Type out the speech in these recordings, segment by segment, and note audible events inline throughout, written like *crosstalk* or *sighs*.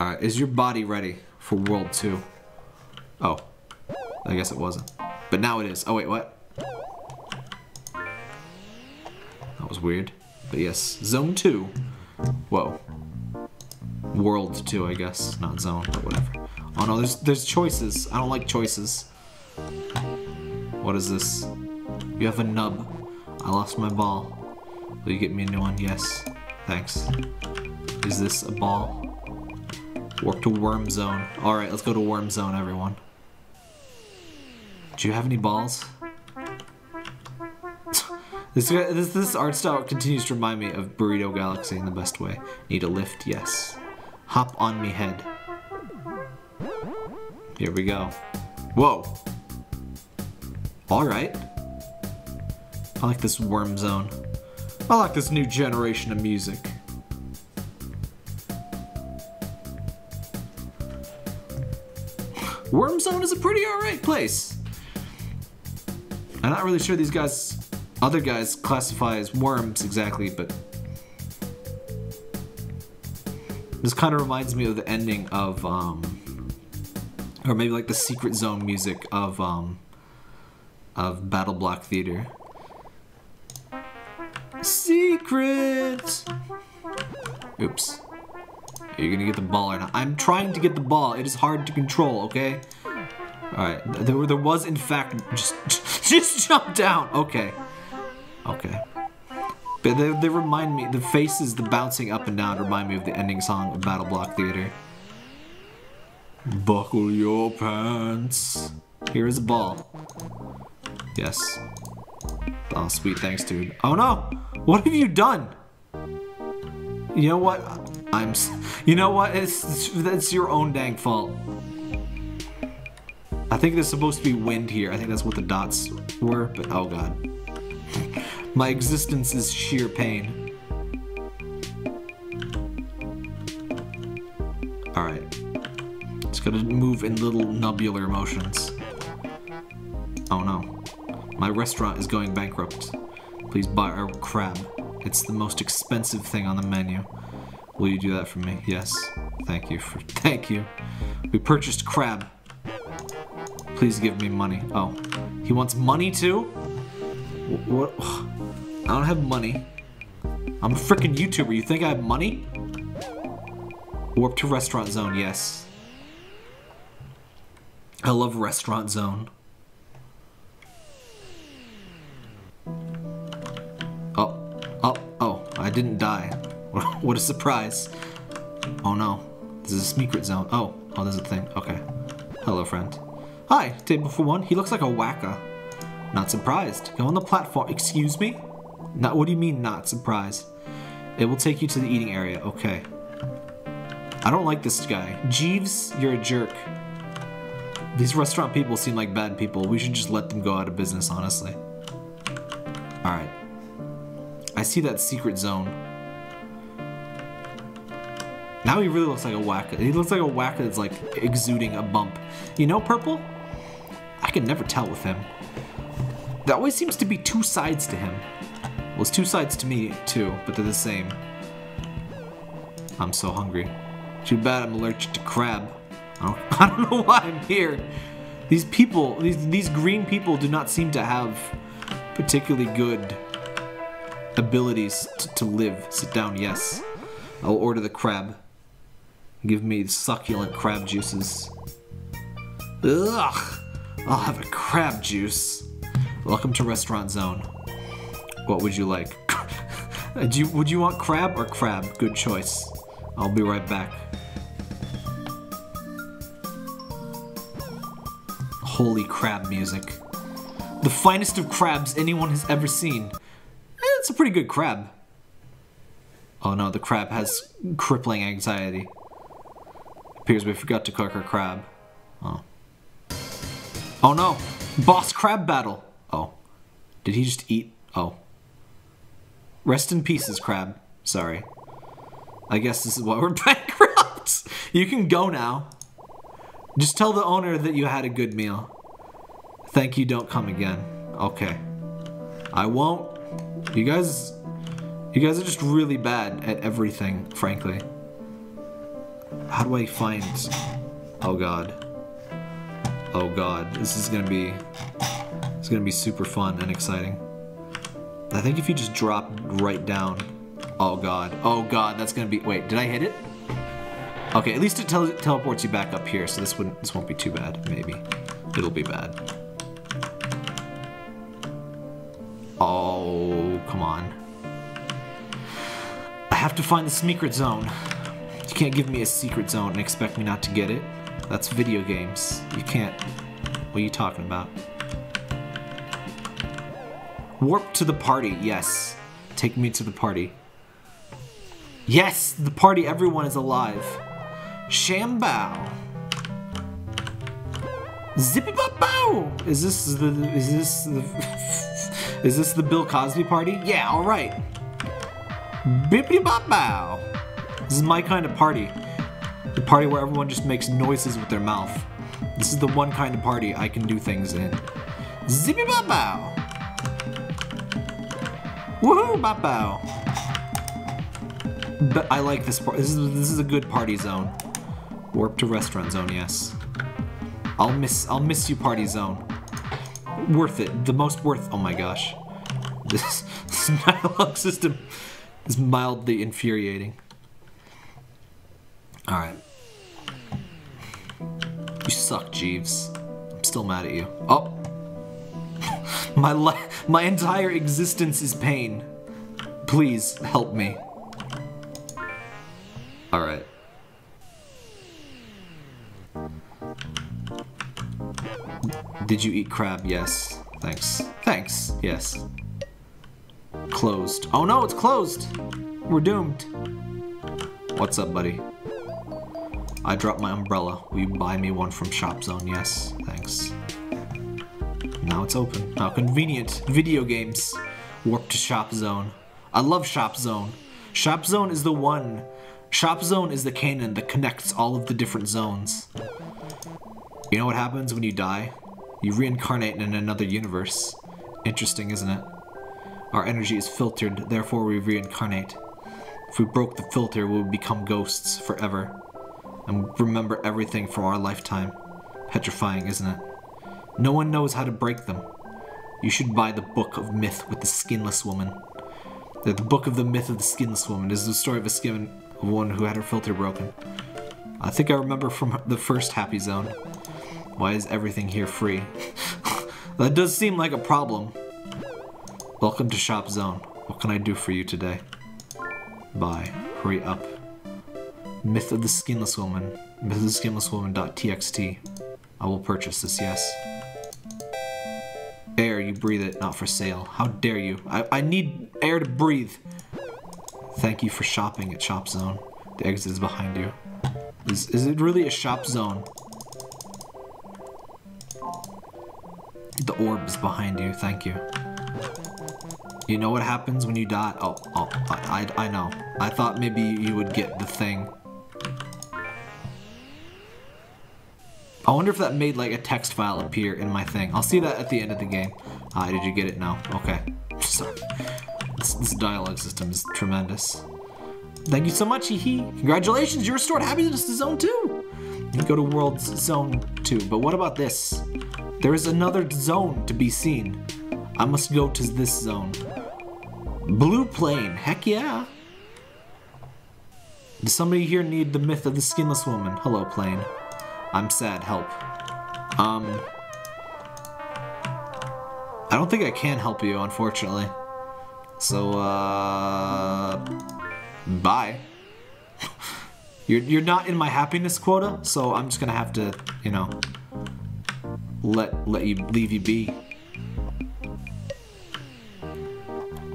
Alright, is your body ready for World 2? Oh. I guess it wasn't. But now it is. Oh, wait, what? That was weird. But yes, Zone 2. Whoa. World 2, I guess. Not Zone, but whatever. Oh no, there's there's choices. I don't like choices. What is this? You have a nub. I lost my ball. Will you get me a new one? Yes. Thanks. Is this a ball? Work to Worm Zone. Alright, let's go to Worm Zone, everyone. Do you have any balls? *laughs* This, this, this art style continues to remind me of Burrito Galaxy in the best way. Need a lift? Yes. Hop on me head. Here we go. Whoa. Alright. I like this worm zone. I like this new generation of music. Worm Zone is a pretty alright place. I'm not really sure these guys, other guys, classify as worms exactly, but this kind of reminds me of the ending of, um, or maybe like the Secret Zone music of, um, of Battle Block Theater. Secret. Oops. Are you gonna get the ball or not? I'm trying to get the ball. It is hard to control. Okay. All right. There, there was in fact just *laughs* just jump down. Okay. Okay. But they, they remind me. The faces, the bouncing up and down, remind me of the ending song of Battle Block Theater. Buckle your pants. Here is a ball. Yes. Oh, sweet. Thanks, dude. Oh no! What have you done? You know what? I'm. You know what? It's that's your own dang fault. I think there's supposed to be wind here. I think that's what the dots were, but oh god. My existence is sheer pain. Alright. It's gonna move in little nubular motions. Oh no. My restaurant is going bankrupt. Please buy our crab. It's the most expensive thing on the menu. Will you do that for me? Yes. Thank you for *laughs* thank you. We purchased crab. Please give me money. Oh. He wants money too? What? *sighs* I don't have money. I'm a freaking YouTuber. You think I have money? Warp to restaurant zone, yes. I love restaurant zone. Oh, oh, oh, I didn't die. *laughs* what a surprise. Oh no, this is a secret zone. Oh, oh, there's a thing. Okay. Hello, friend. Hi, table for one. He looks like a whacker. Not surprised. Go on the platform. Excuse me? Not. What do you mean, not surprised? It will take you to the eating area. Okay. I don't like this guy. Jeeves, you're a jerk. These restaurant people seem like bad people. We should just let them go out of business, honestly. Alright. I see that secret zone. Now he really looks like a whacker. He looks like a whacker that's like exuding a bump. You know, Purple? I can never tell with him. There always seems to be two sides to him. Well, there's two sides to me, too, but they're the same. I'm so hungry. Too bad I'm allergic to crab. I don't, *laughs* I don't know why I'm here. These people, these, these green people do not seem to have particularly good abilities to live. Sit down, yes. I'll order the crab. Give me succulent crab juices. Ugh! I'll have a crab juice. Welcome to Restaurant Zone. What would you like? *laughs* Do you, would you want crab or crab? Good choice. I'll be right back. Holy crab music. The finest of crabs anyone has ever seen. It's a pretty good crab. Oh no, the crab has crippling anxiety. Appears we forgot to cook our crab. Oh. Oh no! Boss crab battle! Oh. Did he just eat? Oh. Rest in pieces, crab. Sorry. I guess this is why we're *laughs* bankrupt! You can go now. Just tell the owner that you had a good meal. Thank you, don't come again. Okay. I won't. You guys... You guys are just really bad at everything, frankly. How do I find... Oh god. Oh god, this is gonna be... It's gonna be super fun and exciting. I think if you just drop right down... Oh god. Oh god, that's gonna be... Wait, did I hit it? Okay, at least it tele teleports you back up here, so this wouldn't this won't be too bad, maybe. It'll be bad. Oh, come on. I have to find the secret zone. You can't give me a secret zone and expect me not to get it. That's video games. You can't... What are you talking about? Warp to the party, yes. Take me to the party. Yes, the party, everyone is alive. Shambao. Zippy bop bow! Is this the is this the *laughs* is this the Bill Cosby party? Yeah, all right. Bippity bop bow. This is my kind of party. The party where everyone just makes noises with their mouth. This is the one kind of party I can do things in. Zippy bop bow. Woohoo bop bow. But I like this part. This is this is a good party zone. Warp to restaurant zone, yes. I'll miss I'll miss you party zone. Worth it. The most worth oh my gosh. *laughs* This, this *laughs* dialogue system is mildly infuriating. Alright. You suck, Jeeves. I'm still mad at you. Oh! *laughs* my life- my entire existence is pain. Please help me. Alright. Did you eat crab? Yes. Thanks. Thanks. Yes. Closed. Oh no, it's closed! We're doomed. What's up, buddy? I dropped my umbrella. Will you buy me one from Shop Zone? Yes. Thanks. Now it's open. How convenient. Video games. Warp to Shop Zone. I love Shop Zone. Shop Zone is the one. Shop Zone is the canon that connects all of the different zones. You know what happens when you die? You reincarnate in another universe. Interesting, isn't it? Our energy is filtered, therefore we reincarnate. If we broke the filter, we would become ghosts forever. And remember everything from our lifetime. Petrifying, isn't it? No one knows how to break them. You should buy the Book of Myth with the Skinless Woman. The, Book of the Myth of the Skinless Woman is the story of a skin woman who had her filter broken. I think I remember from the first Happy Zone. Why is everything here free? *laughs* that does seem like a problem. Welcome to Shop Zone. What can I do for you today? Buy. Hurry up. Myth of the Skinless Woman. Myth of the Skinless Woman.txt. I will purchase this, yes. Air, you breathe it, not for sale. How dare you? I, I need air to breathe. Thank you for shopping at Shop Zone. The exit is behind you. Is, is it really a shop zone? The orb is behind you, thank you. You know what happens when you die? Oh, oh I, I, I know. I thought maybe you would get the thing. I wonder if that made like a text file appear in my thing. I'll see that at the end of the game. Ah, did you get it now? Okay. Sorry. This, this dialogue system is tremendous. Thank you so much, hee Congratulations, you restored happiness to Zone 2! You go to World Zone 2, but what about this? There is another zone to be seen. I must go to this zone. Blue Plane, heck yeah! Does somebody here need the myth of the skinless woman? Hello, plane. I'm sad, help. Um... I don't think I can help you, unfortunately. So, uh... Bye. *laughs* you're, you're not in my happiness quota, so I'm just gonna have to, you know let let you leave you be.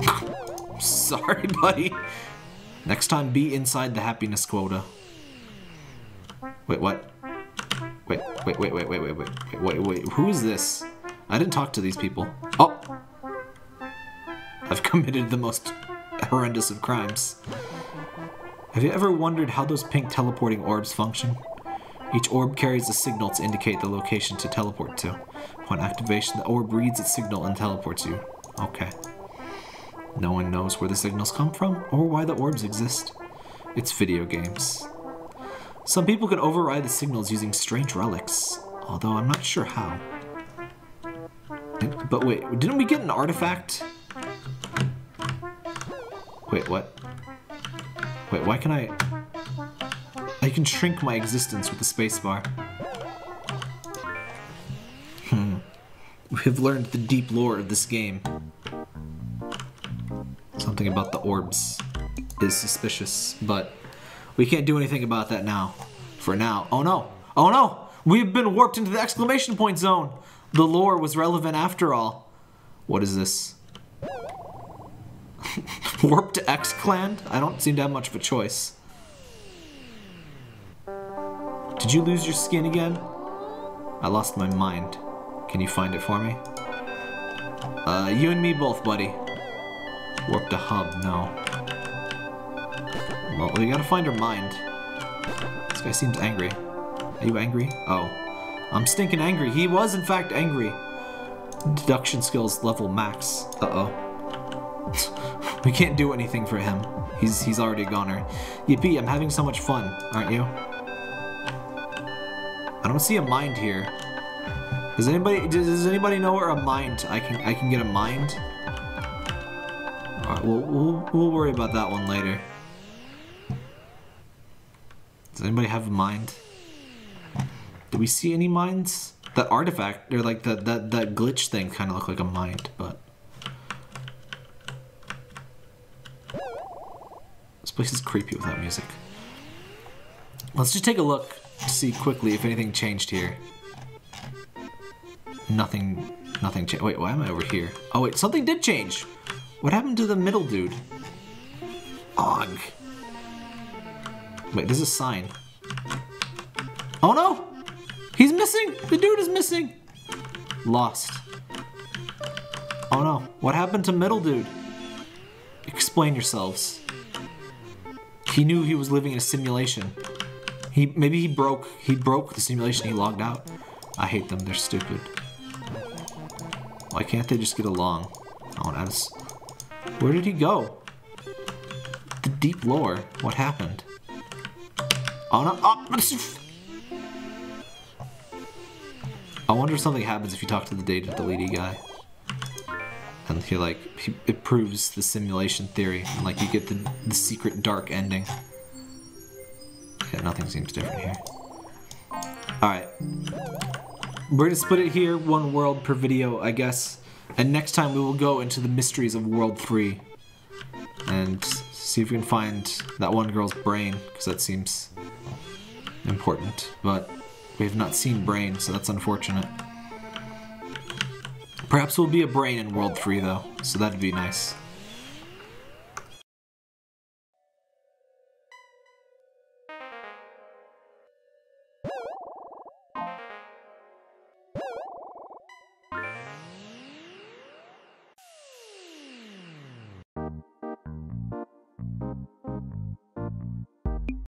*laughs* Sorry, buddy. Next time, be inside the happiness quota. Wait, what? Wait, wait, wait, wait, wait, wait, wait, wait, wait, who is this? I didn't talk to these people. Oh! I've *laughs* committed the most horrendous of crimes. Have you ever wondered how those pink teleporting orbs function? Each orb carries a signal to indicate the location to teleport to. Upon activation, the orb reads its signal and teleports you. Okay. No one knows where the signals come from or why the orbs exist. It's video games. Some people can override the signals using strange relics, although I'm not sure how. But wait, didn't we get an artifact? Wait, what? Wait, why can I... I can shrink my existence with the spacebar. Hmm. We have learned the deep lore of this game. Something about the orbs is suspicious, but we can't do anything about that now. For now. Oh no! Oh no! We've been warped into the exclamation point zone! The lore was relevant after all. What is this? *laughs* Warp to X-Clan? I don't seem to have much of a choice. Did you lose your skin again? I lost my mind. Can you find it for me? Uh, you and me both, buddy. Warp to hub, no. Well, we gotta find her mind. This guy seems angry. Are you angry? Oh. I'm stinking angry. He was, in fact, angry. Deduction skills level max. Uh-oh. *laughs* we can't do anything for him. He's he's already a goner. Yippee, I'm having so much fun, aren't you? I don't see a mind here. Does anybody does anybody know where a mind I can I can get a mind? Alright, we'll, we'll, we'll worry about that one later. Does anybody have a mind? Do we see any minds? That artifact, or like that that that glitch thing, kind of look like a mind, but this place is creepy without music. Let's just take a look to see quickly if anything changed here. Nothing, nothing changed. Wait, why am I over here? Oh wait, something did change. What happened to the middle dude? Og. Wait, there's a sign. Oh no! He's missing! The dude is missing! Lost. Oh no, what happened to middle dude? Explain yourselves. He knew he was living in a simulation. He maybe he broke he broke the simulation he logged out. I hate them, they're stupid. Why can't they just get along? Oh, that's where did he go? The deep lore. What happened? Oh no! Oh, I wonder if something happens if you talk to the data deleted guy. And he like, he, it proves the simulation theory, and like you get the, the secret dark ending. Yeah, nothing seems different here. Alright. We're gonna split it here, one world per video, I guess. And next time we will go into the mysteries of World 3. And see if we can find that one girl's brain, because that seems important. But we have not seen Brain, so that's unfortunate. Perhaps we'll be a Brain in World 3, though, so that'd be nice.